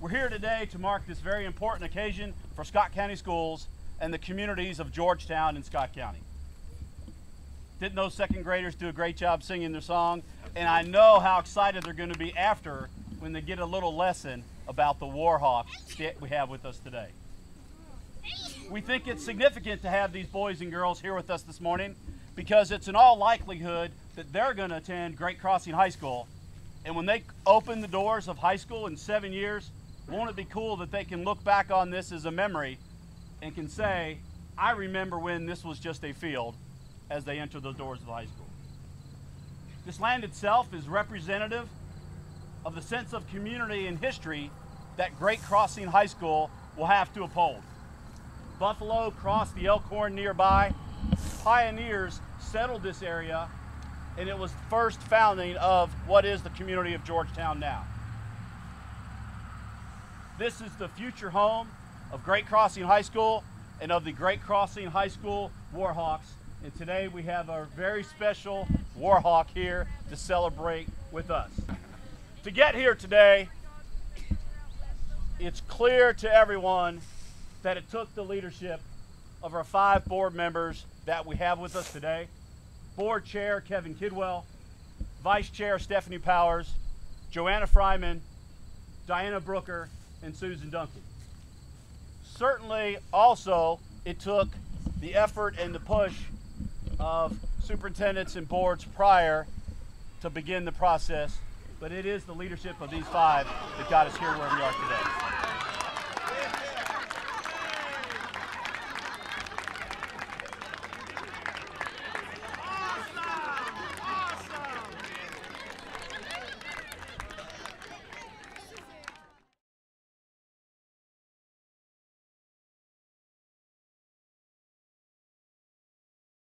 We're here today to mark this very important occasion for Scott County Schools and the communities of Georgetown and Scott County. Didn't those second graders do a great job singing their song? And I know how excited they're going to be after when they get a little lesson about the Warhawk that we have with us today. We think it's significant to have these boys and girls here with us this morning because it's in all likelihood that they're going to attend Great Crossing High School. And when they open the doors of high school in seven years, won't it be cool that they can look back on this as a memory and can say, I remember when this was just a field as they enter the doors of the high school. This land itself is representative of the sense of community and history that Great Crossing High School will have to uphold. Buffalo crossed the Elkhorn nearby. Pioneers settled this area, and it was the first founding of what is the community of Georgetown now. This is the future home of Great Crossing High School and of the Great Crossing High School Warhawks. And today we have a very special Warhawk here to celebrate with us. To get here today, it's clear to everyone that it took the leadership of our five board members that we have with us today. Board Chair Kevin Kidwell, Vice Chair Stephanie Powers, Joanna Fryman, Diana Brooker, and Susan Duncan. Certainly, also, it took the effort and the push of superintendents and boards prior to begin the process, but it is the leadership of these five that got us here where we are today.